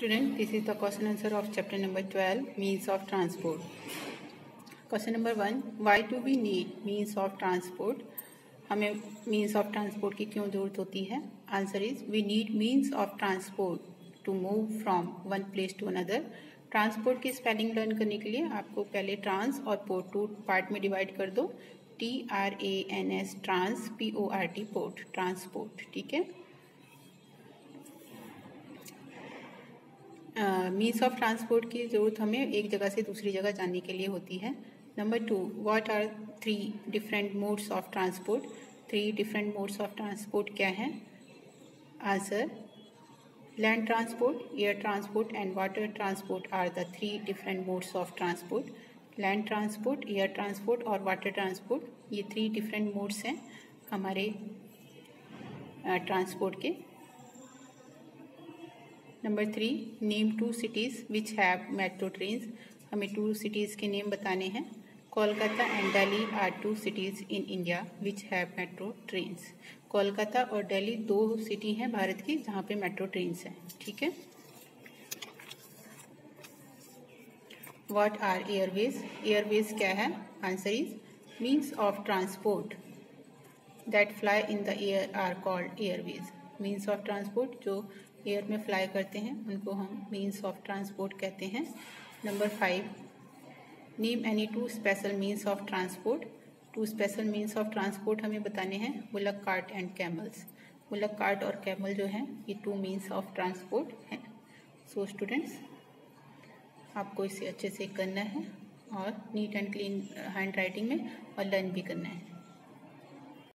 Student, this is the question answer of chapter number 12, means of transport. Question number one, why do we need means of transport? हमें means of transport की क्यों ज़रूरत होती है Answer is, we need means of transport to move from one place to another. Transport की spelling learn करने के लिए आपको पहले ट्रांस और पोर्ट टू पार्ट में डिवाइड कर दो T R A N S trans P O R T port transport ठीक है मीन्स ऑफ़ ट्रांसपोर्ट की ज़रूरत हमें एक जगह से दूसरी जगह जाने के लिए होती है। Number two what are three different modes of transport three different modes of transport क्या है? Answer land transport air transport and water transport are the three different modes of transport land transport air transport और water transport ये three different modes हैं हमारे transport के। Number three name two cities which have metro trains हमें two cities के name बताने हैं। Kolkata and Delhi are two cities in India which have metro trains Kolkata और दिल्ली दो सिटी हैं भारत की जहाँ पे मेट्रो ट्रेन्स हैं। ठीक है? वॉट आर एयरवेज एयरवेज क्या है? Answer is means of transport that fly in the air are called airways means of transport जो एयर में फ्लाई करते हैं, उनको हम मीन्स ऑफ़ ट्रांसपोर्ट कहते हैं। Number five name any two special means of transport two special means of transport हमें बताने हैं bullock cart and camels bullock cart और कैमल जो हैं, ये टू मीन्स ऑफ़ ट्रांसपोर्ट हैं। सो स्टूडेंट्स आपको इसे अच्छे से करना है और neat and clean hand writing में और लर्न भी करना है।